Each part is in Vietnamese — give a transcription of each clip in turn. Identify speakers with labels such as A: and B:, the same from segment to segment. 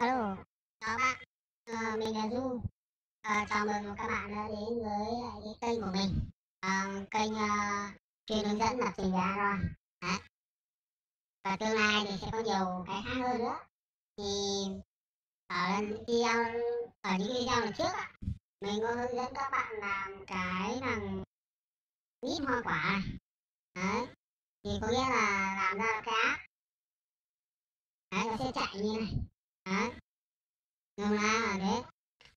A: Alo, chào bạn, à, mình là Du. à, chào mừng các bạn đã đến với cái kênh của mình. à, kênh ờ, chuyên hướng dẫn lập trình giá rồi. Đấy. Và tương lai thì sẽ có nhiều cái khác hơn nữa. Thì ở video ở những video lần trước ạ, mình có hướng dẫn các bạn làm cái bằng nít hoa quả. Đấy. Thì có nghĩa là làm ra cái app. Đấy, nó sẽ chạy như này. Đấy nôm na là thế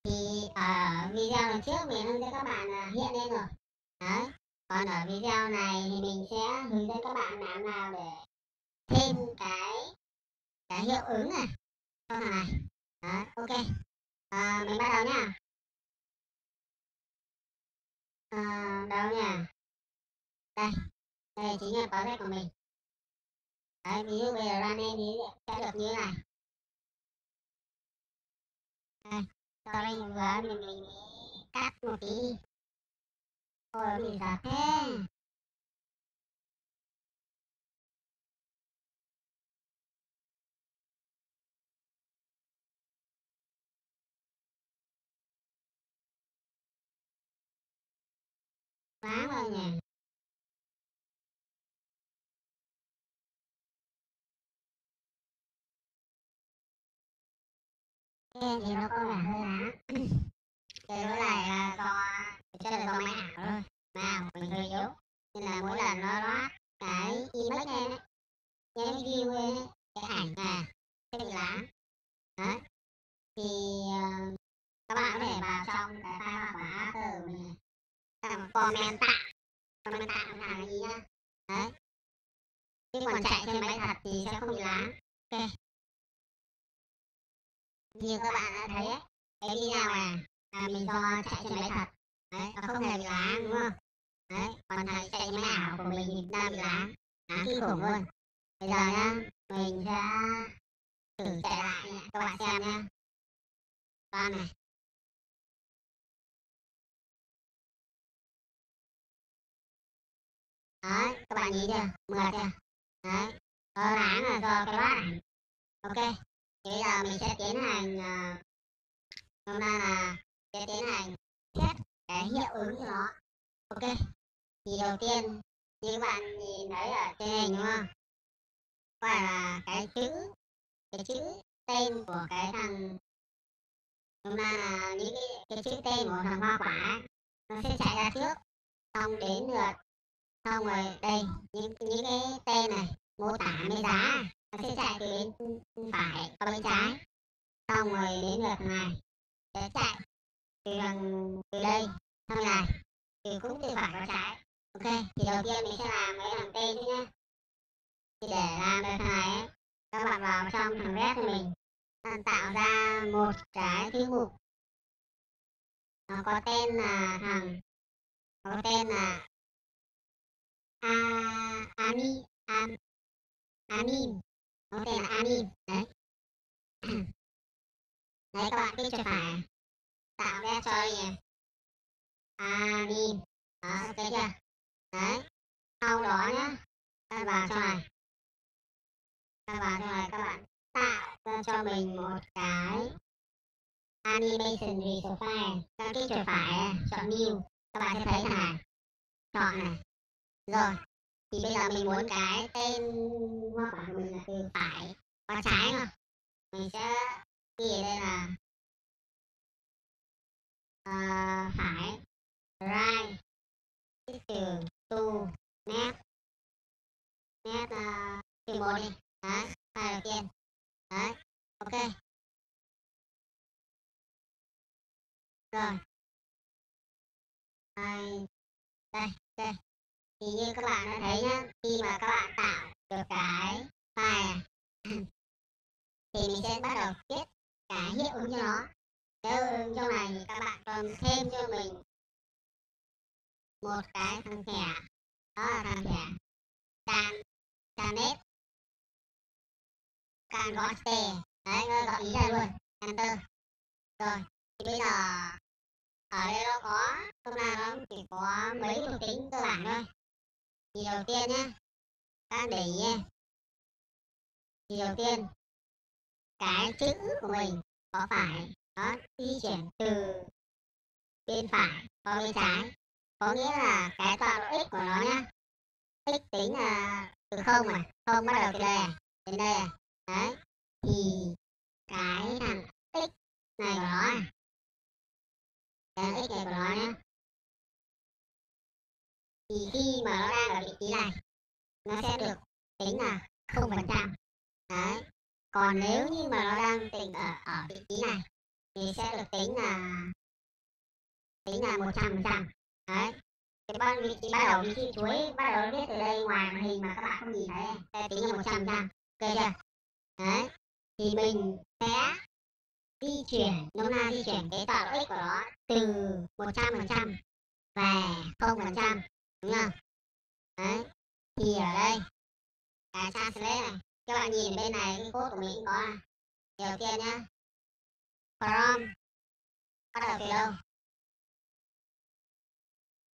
A: thì ở video lần trước mình hướng dẫn các bạn là hiện lên rồi. Đấy. Còn ở video này thì mình sẽ hướng dẫn các bạn làm nào để thêm cái cái hiệu ứng này. Cho thằng này. Đấy ok. À, mình bắt đầu nhá. À, đâu nhỉ? Đây. Đây chính là project của mình. Đấy ví dụ bây giờ run lên thì sẽ được như thế này. À, sorry vừa mình mình cắt một tí đi. Ôi bị giật thế. Quá rồi nhỉ. Nghe thì nó có vẻ hơi lá. Cái lỗi này là do chắc là do máy ảo thôi. Máy ảo của mình hơi yếu. Nên là mỗi lần nó loát cái image lên ấy, cái view lên ấy, cái ảnh này cái bị lá. Đấy. Thì uh, các bạn có thể vào trong cái file của mình này. Xong comment tạo. Comment tạo là cái gì nhá. Đấy. Chứ còn chạy trên máy thật thì sẽ không bị lá. Ok như các bạn đã thấy ấy, cái video này là mình do chạy trên máy thật. Đấy nó không hề bị lá đúng không? Đấy còn thằng chạy trên máy ảo của mình thì đang bị lá. Lá kinh khủng luôn. Bây giờ nhá mình sẽ thử chạy lại nhá. các bạn xem nhá. Con này. Đấy các bạn nhìn chưa? Mượt chưa? Đấy có đáng là do cái loát này. Ok thì bây giờ mình sẽ tiến hành uh, hôm nay là sẽ tiến hành test cái hiệu ứng của nó. Ok thì đầu tiên như các bạn nhìn thấy ở trên hình đúng không? Phải là cái chữ cái chữ tên của cái thằng hôm nay là những cái, cái chữ tên của thằng hoa quả nó sẽ chạy ra trước xong đến lượt. Xong rồi đây những những cái tên này mô tả mấy giá sẽ chạy từ bên phải qua bên trái. Xong rồi đến lượt này sẽ chạy từ đằng từ đây sang này từ cũng từ phải qua trái. Ok thì đầu tiên mình sẽ làm cái thằng tên nhé thì để làm được thằng này ấy, các bạn vào trong thằng red của mình. Tạo ra một cái thiếu mục nó có tên là thằng nó có tên là a ami anim có tên là anim đấy. Đấy, các bạn click cho phải tạo ra cho gì anim đó, ok chưa? Đấy. Sau đó nhá, các bạn cho này. Các bạn cho này, các bạn tạo ra cho mình một cái animation resource file. Các click chuột phải chọn new. Các bạn sẽ thấy này, chọn này. Rồi thì bây giờ mình muốn cái tên hoa quả của mình là từ phải qua trái mà. Mình sẽ ghi ở đây là uh, phải right trừ tu nét nét uh, trừ một đi. Đấy file đầu tiên. Đấy ok. Rồi. Đây đây thì như các bạn đã thấy nhá, khi mà các bạn tạo được cái file à, thì mình sẽ bắt đầu viết cái hiệu ứng cho nó. Hiệu ứng trong này thì các bạn cần thêm cho mình một cái thằng thẻ đó là thằng thẻ can nếp càng gõ tề đấy gọi ý ra luôn. Enter rồi, thì bây giờ ở đây nó có hôm năng nó chỉ có mấy thuộc tính cơ bản thôi thì đầu tiên nhé ta để ý nhé thì đầu tiên, cái chữ của mình có phải nó di chuyển từ bên phải qua bên trái? Có nghĩa là cái tọa độ x của nó nhá, x tính là từ không mà không, bắt đầu từ đây à? Đến đây à? Đấy, thì cái thằng x này của nó à? Cái x này của nó nhá thì khi mà nó đang ở vị trí này, nó sẽ được tính là không phần trăm. Đấy. Còn nếu như mà nó đang tính ở ở vị trí này, thì sẽ được tính là tính là một trăm phần trăm. Đấy. Cái ban vị trí bắt đầu, vị trí chuối bắt đầu viết từ đây, ngoài màn hình mà các bạn không nhìn thấy sẽ tính là một trăm phần trăm. Ok chưa? Đấy. Thì mình sẽ di chuyển, nôm na di chuyển cái tọa độ x của nó từ một trăm phần trăm về không phần trăm đúng không? Đấy thì ở đây. Cái translate này. Các bạn nhìn bên này cái code của mình có à? điều kiện nhá. From bắt đầu từ đâu?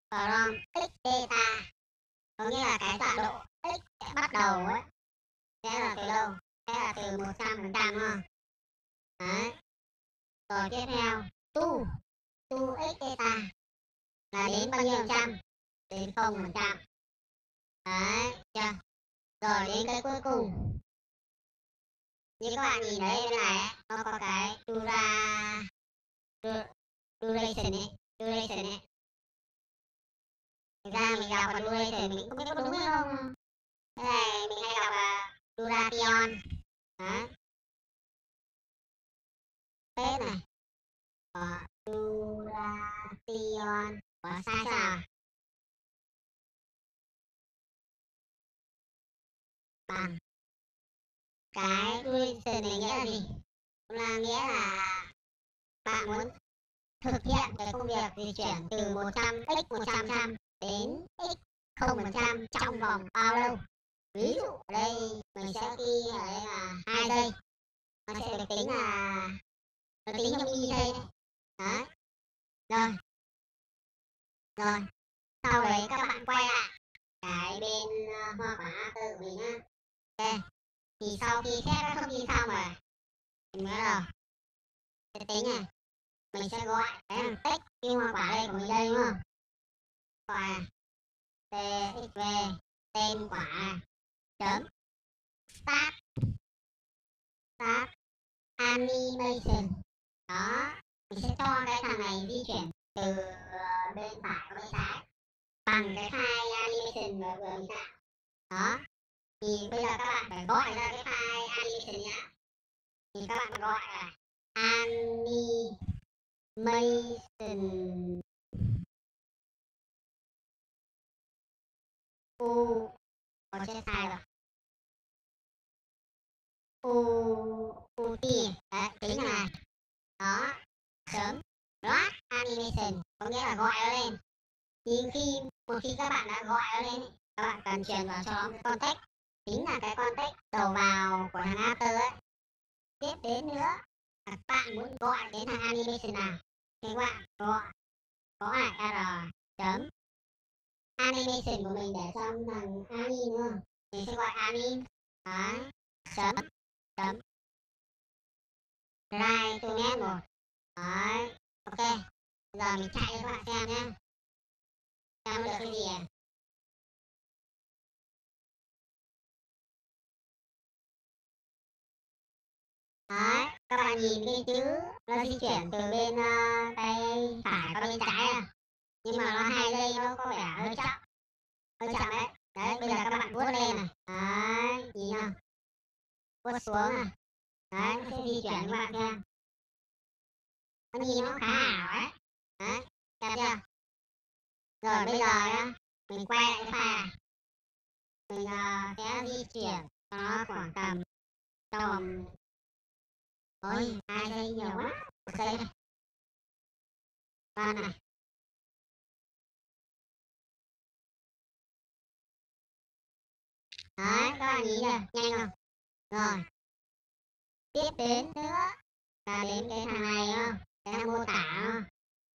A: From click theta có nghĩa là cái tọa độ x sẽ bắt đầu ấy. Sẽ là từ đâu? Sẽ là từ một trăm phần trăm không? Đấy. Rồi tiếp theo. Tu. Tu x theta là đến bao nhiêu phần trăm? Đến không phần trăm. Đấy, chưa? Rồi đến cái cuối cùng. Như các bạn nhìn thấy bên này nó có cái dura duration ấy duration ấy. Thực ra mình gặp cái duration mình không biết có đúng hay không. Cái này, mình hay gặp là duration đó tết này. Ờ, có duration có sai sao à? Bằng. Cái duration này nghĩa là gì? Là nghĩa là bạn muốn thực hiện cái công việc di chuyển từ 100 x 100 trăm đến x 0 phần trăm trong vòng bao lâu? Ví dụ ở đây, mình sẽ ghi ở đây là hai giây. Nó sẽ được tính là, nó tính trong y giây đấy. Rồi. Rồi. Sau đấy các bạn quay lại cái bên ờ, hoa quả tự mình nhá ok thì sau khi xét các thông tin xong rồi mình mới rồi. Sẽ tính này mình sẽ gọi cái thằng tích cái hoa quả đây của mình đây, đúng không? Gọi txv tên quả chấm. Start. Start animation. Đó, mình sẽ cho cái thằng này di chuyển từ ờ, bên phải qua bên trái bằng cái file animation mà vừa mình tạo. Đó thì bây giờ các bạn phải gọi ra cái file animation nhá. Thì các bạn gọi là animation. U có chết sai rồi. U u t đấy tính là đó sớm dot animation, có nghĩa là gọi nó lên. Nhưng khi, một khi các bạn đã gọi nó lên, các bạn cần truyền vào cho nó cái context chính là cái context đầu vào của thằng after ấy. Tiếp đến nữa là bạn muốn gọi đến thằng animation nào thì bạn gọi, có r chấm. Animation của mình để trong thằng anim nữa thì mình sẽ gọi anim đấy, chấm chấm. Right to net một. Đấy, ok. Giờ mình chạy cho các bạn xem nhé xem được cái gì à? Đấy, các bạn nhìn cái chữ nó di chuyển từ bên uh, tay phải qua bên trái à. Nhưng mà nó hai giây nó có vẻ hơi chậm. Hơi chậm đấy. Đấy, bây giờ các bạn vuốt lên này. Đấy, nhìn không? Vuốt xuống này. Đấy, nó sẽ di chuyển các bạn xem. Nó nhìn nó khá ảo ấy. Đấy, đẹp chưa? Rồi bây giờ mình quay lại cái file này. Mình uh, sẽ di chuyển nó khoảng tầm trong Ôi, hai giây nhiều quá. Một giây này. Ba này. Đấy, các bạn nghĩ chưa? Nhanh không? Rồi. Tiếp đến nữa là đến cái thằng này không? Cái thằng mô tả không?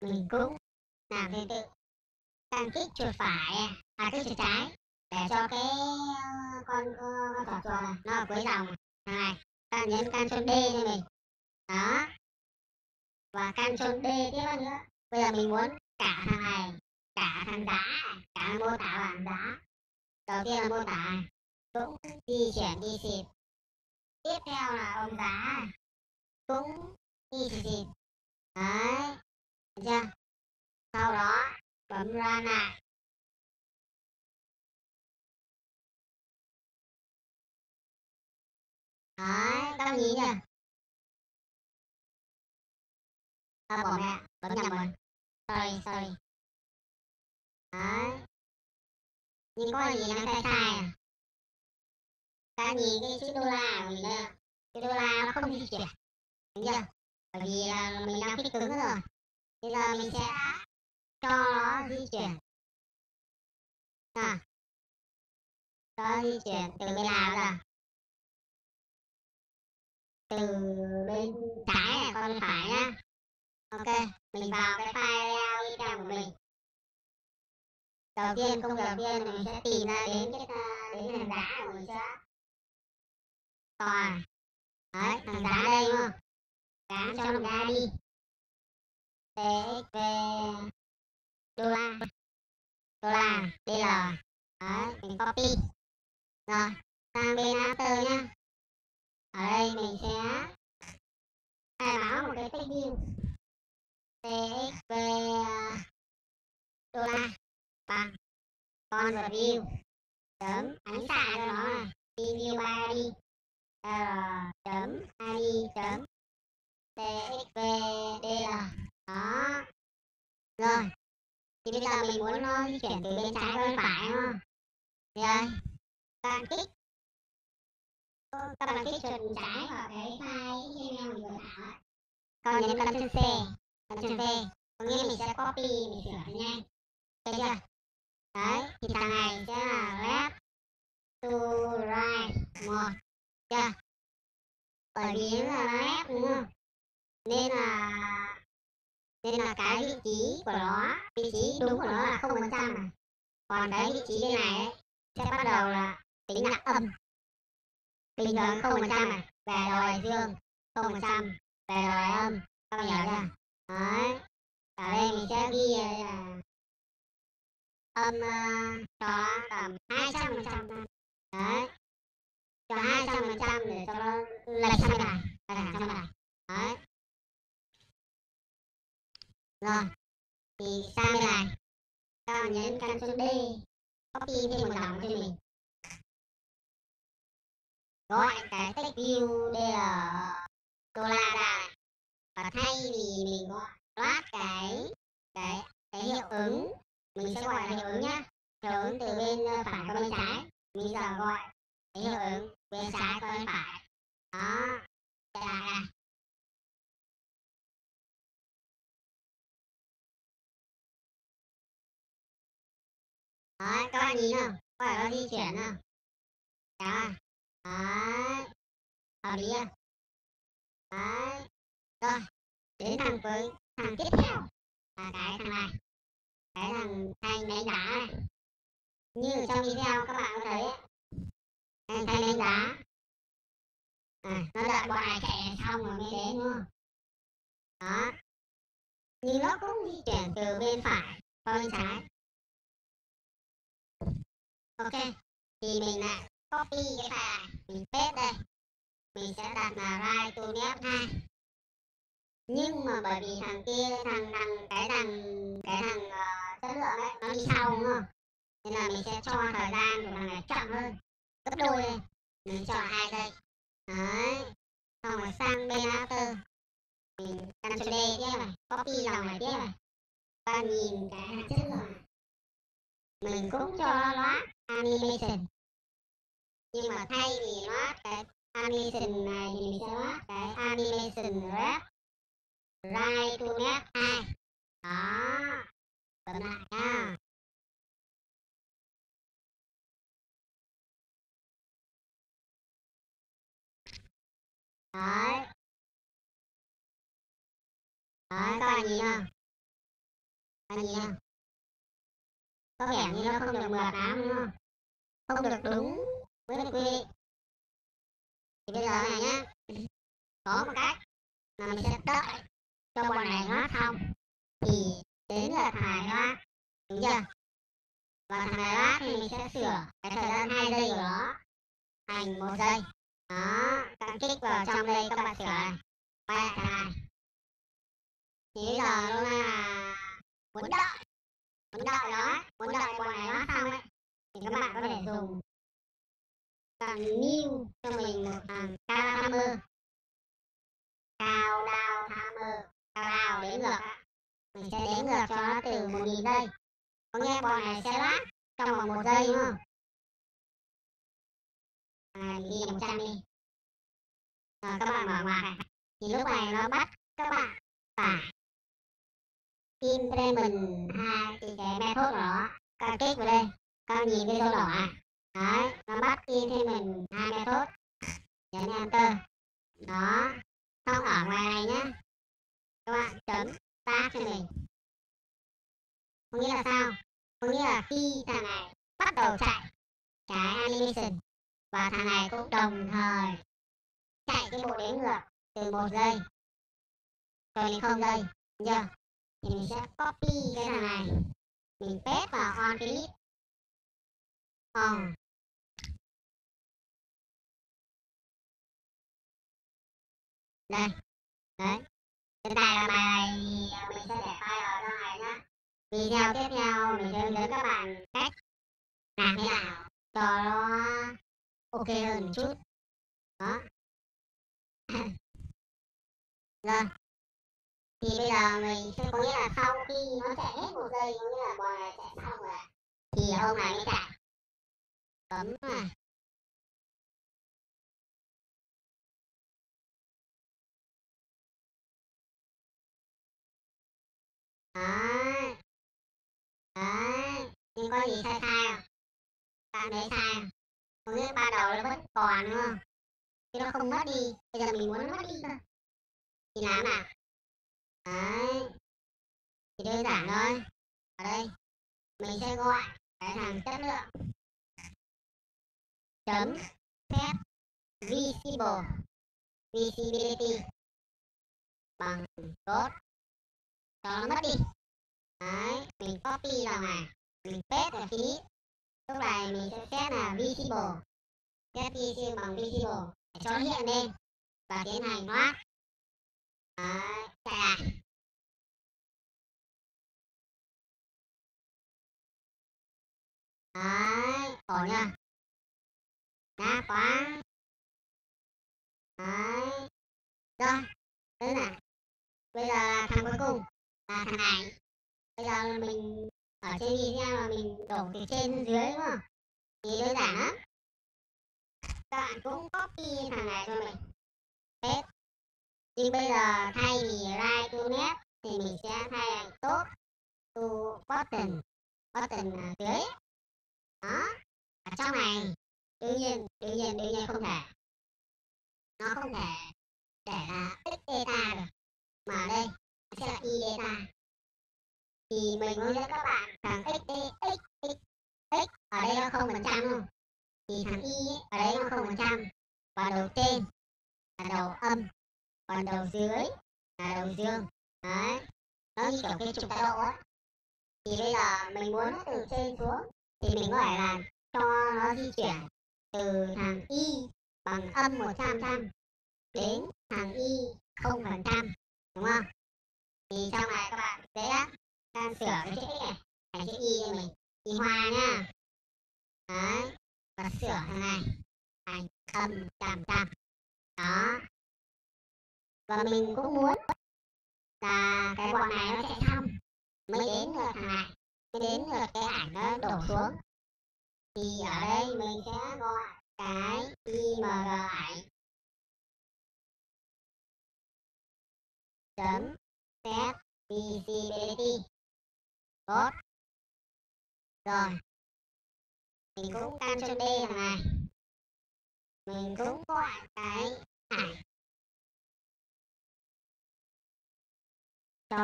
A: Mình cũng làm tương tự. Tăng kích chuột phải, à. à kích chuột trái để cho cái ờ, con con trò chuột này nó ở cuối dòng thằng này ta ta nhấn Ctrl D cho mình đó. Và Ctrl D tiếp nữa. Bây giờ mình muốn cả thằng này cả thằng giá cả mô tả bảng giá đầu tiên là mô tả cũng di chuyển đi xịt tiếp theo là ông giá cũng đi xịt xịt đấy. Được chưa? Sau đó, bấm ra lại đấy, các nhìn chưa à, bỏ mẹ bấm nhầm rồi sorry sorry. Đấy. Nhìn có gì đang sai sai à? Ta nhìn cái chữ đô la của mình đây. Cái đô la nó không di chuyển. Đúng chưa? Bởi vì là mình đang kích cứng rồi. Bây giờ mình sẽ cho nó di chuyển. À, cho di chuyển từ bên nào ra? Từ bên trái này qua bên phải nhá ok mình vào cái file layout của mình. đầu tiên công việc tiên mình sẽ tìm ra đến cái đến hàng giá của mình sẽ rồi đấy thằng giá đây đúng không giá cho nó giá đi. Txv đô la. Đô la dl đấy mình copy. Rồi sang bên after nhá. Ở đây mình sẽ khai báo một cái text view txv đô la, bằng, con view. Chấm, ánh xạ cho nó là view body r chấm id chấm. Txvdl đó. Rồi. Thì bây giờ mình muốn nó di chuyển từ bên trái qua bên phải, đúng không? Rồi bạn kích các bạn kích chuột trái vào cái file email mình vừa tạo ấy còn nhấn Ctrl C. Ctrl V có nghĩa mình sẽ copy mình sửa nhanh được chưa? Đấy thì thằng này sẽ là left to right một. Chưa? Bởi vì nó là left đúng không? Nên là nên là cái vị trí của nó vị trí đúng của nó là không phần trăm này. Còn cái vị trí bên này ấy, sẽ bắt đầu là tính là âm. Bình thường không phần trăm này về rồi dương không phần trăm về rồi âm. Các bạn hiểu chưa đấy. Ở đây mình sẽ ghi là âm uh, cho tầm hai trăm phần trăm đấy. Cho hai trăm phần trăm để cho nó lệch sang bên này lệch sang bên này. Đấy. Rồi. Thì sang bên này. Các bạn nhấn Ctrl D copy thêm một dòng cho mình. Gọi cái text view đây là đô la ra này và thay vì mình gọi loát cái cái cái hiệu ứng mình sẽ gọi là hiệu ứng nhá hiệu ứng từ bên ờ, phải qua bên trái mình giờ gọi cái hiệu ứng bên trái qua bên phải đó đây là này Đấy, các bạn nhìn không? Có phải nó di chuyển không? Đó. Đấy. Hợp lý không? Đấy. Rồi. Đến thằng với thằng tiếp theo là cái thằng này. Cái thằng thanh đánh đá này. Như trong video các bạn có thấy ấy. Thanh đánh đá. À, nó đợi bọn này chạy xong rồi mới đến đúng không? Đó. Nhưng nó cũng di chuyển từ bên phải qua bên trái ok thì mình lại copy cái file mình paste đây mình sẽ đặt là write to net 2 nhưng mà bởi vì thằng kia thằng thằng cái thằng cái thằng uh, chất lượng ấy nó đi sau đúng không? Nên là mình sẽ cho thời gian của thằng này chậm hơn gấp đôi lên mình cho hai giây. Đấy. Xong rồi sang bên after. Mình Ctrl D tiếp này copy dòng này tiếp này. Và nhìn cái hàng chất lượng mình cũng cho nó loát animation. Nhưng mà thay vì loát cái animation này thì mình sẽ loát cái animation rep right to left 2 đó. Bấm lại nha. Đấy. Đấy, các bạn nhìn không? Các bạn nhìn không? Có vẻ như nó không được mượt lắm đúng không? Không được đúng với quy định. Thì bây giờ này nhá. Có một cách mà mình sẽ đợi cho bọn này nó không? Thì đến là thằng này nó đúng chưa? Và thằng này lát thì mình sẽ sửa cái thời gian hai giây của nó thành một giây. Đó các kích vào trong đây các bạn sửa này. Quay lại thằng này. Thì bây giờ luôn là muốn đợi. Muốn đợi nó muốn đợi bọn này nó xong ấy. Thì các bạn có thể dùng cần new cho mình một thằng cao đếm ngược mình sẽ đếm ngược cho nó từ một nghìn giây. Có nghe bọn này sẽ lát trong vòng một giây đúng không? À, mình ghi một đi. Rồi ờ, các bạn mở ngoài thì lúc này nó bắt các bạn phải implement hai cái method đó các kích vào đây. Các nhìn cái dấu đỏ à đấy nó bắt implement hai method. Nhấn enter. Đó. Xong ở ngoài này nhá các bạn chấm ta cho mình. Có nghĩa là sao? Có nghĩa là khi thằng này bắt đầu chạy, cái animation và thằng này cũng đồng thời chạy cái bộ đếm ngược từ một giây. Cho đến không giây được chưa thì mình sẽ copy cái thằng này. Mình paste vào on clip on. Đây. Đấy hiện tại là bài này mình sẽ để file ở trong này nhé. video tiếp theo, mình sẽ hướng dẫn các bạn cách làm thế nào cho nó ok hơn một chút. Đó. Rồi. Thì bây giờ mình sẽ có nghĩa là sau khi nó chạy hết một giây, có nghĩa là bò này chạy xong rồi thì ông này mới chạy. Cấm à. Có gì sai sai à, bạn thấy sai à có nghĩa ban đầu nó vẫn còn đúng không? Chứ nó không mất đi. Bây giờ mình muốn nó mất đi cơ. Thì làm nào? Đấy. Thì đơn giản thôi. Ở đây. Mình sẽ gọi cái thằng chất lượng. Chấm phép visible. Visibility. Bằng code. Cho nó mất đi. Đấy. Mình copy ra ngoài mình là phí lúc này mình sẽ set là visible. Set visible bằng visible. Để cho nó hiện lên. Và tiến hành loát đấy, chạy lại. Đấy, ổn nha. đã quá. Đấy. Rồi, thế là bây giờ là thằng cuối cùng. Là thằng này. Bây giờ mình ở trên video là mình đổ từ trên dưới đúng không? Thì đơn giản lắm. Các bạn cũng copy thằng này cho mình. Hết nhưng bây giờ thay vì right to net thì mình sẽ thay là tốt to button. Button ở dưới. Đó. Ở trong này đương nhiên đương nhiên đương nhiên không thể. Nó không thể để là x data được. Mà đây sẽ là y data thì mình hướng dẫn các bạn thằng x x x x ở đây nó không phần trăm luôn thì thằng y ấy, ở đây nó không phần trăm. Và đầu trên là đầu âm còn đầu dưới là đầu dương. Đấy nó như kiểu cái trục tọa độ ấy. Thì bây giờ mình muốn nó từ trên xuống thì mình có thể là cho nó di chuyển từ thằng y bằng âm một trăm trăm đến thằng y không phần trăm đúng không? Thì trong này các bạn dễ đang sửa cái chữ này cái chữ y cho mình. Y hoa nhá. Đấy. Và sửa thằng này. Thành âm trăm trăm. Đó. Và mình cũng muốn là cái bọn này nó chạy xong. Mới đến được thằng này. Mới đến được cái ảnh nó đổ xuống. Thì ở đây mình sẽ gọi cái img ảnh. Chấm set visibility tốt. Rồi. Mình cũng căn cho d thằng này mình cũng gọi cái ảnh cho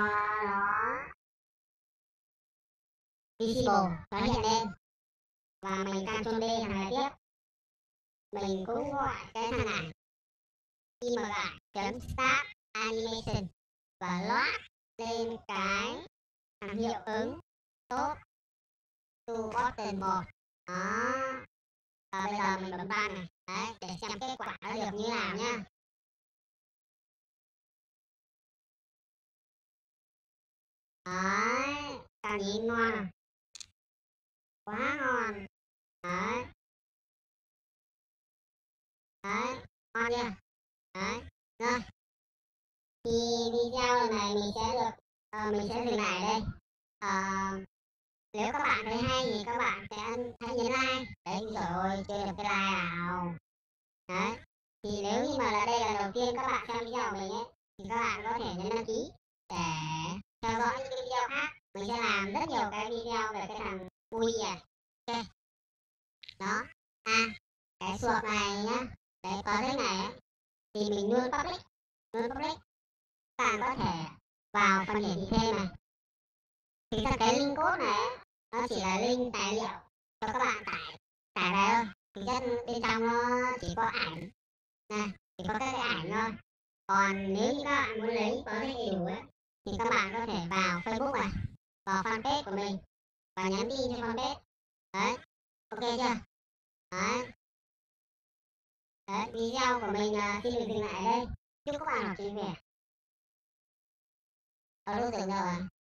A: nó visible nó hiện lên. Và mình căn cho D thằng này tiếp? Mình cũng gọi cái thằng này. Mà bạn chấm start animation và loát lên cái hiệu ứng. Tốt. To button một, đó. Và bây giờ mình bấm ban này. Đấy để xem kết quả nó được như nào nhá. Đấy càng nhìn ngon à? Quá ngon. Đấy. Đấy ngon chưa? Đấy rồi. Thì video lần này mình sẽ được uh, mình sẽ dừng lại đây. Uh, nếu các bạn thấy hay thì các bạn sẽ hãy nhấn like. Đấy rồi chưa được cái like nào. Đấy thì nếu như mà là đây là đầu tiên các bạn xem video của mình ấy thì các bạn có thể nhấn đăng ký để theo dõi những cái video khác. Mình sẽ làm rất nhiều cái video về cái thằng Ui à. Ok. Đó. À cái suộc này nhá. Cái project này ấy, thì mình luôn public luôn public. Các bạn có thể vào phần hiển thị thêm này thì ra cái link code này nó chỉ là link tài liệu cho các bạn tải tải về thôi. Thực chất bên trong nó chỉ có ảnh. Nè, chỉ có các cái ảnh thôi. Còn nếu như các bạn muốn lấy có đầy đủ ấy thì các bạn có thể vào facebook này, vào fanpage của mình và nhắn tin cho fanpage. Đấy, ok chưa? Đấy. Đấy, video của mình à, xin được dừng lại đây. Chúc các bạn học sinh vẻ. 马路怎么走啊。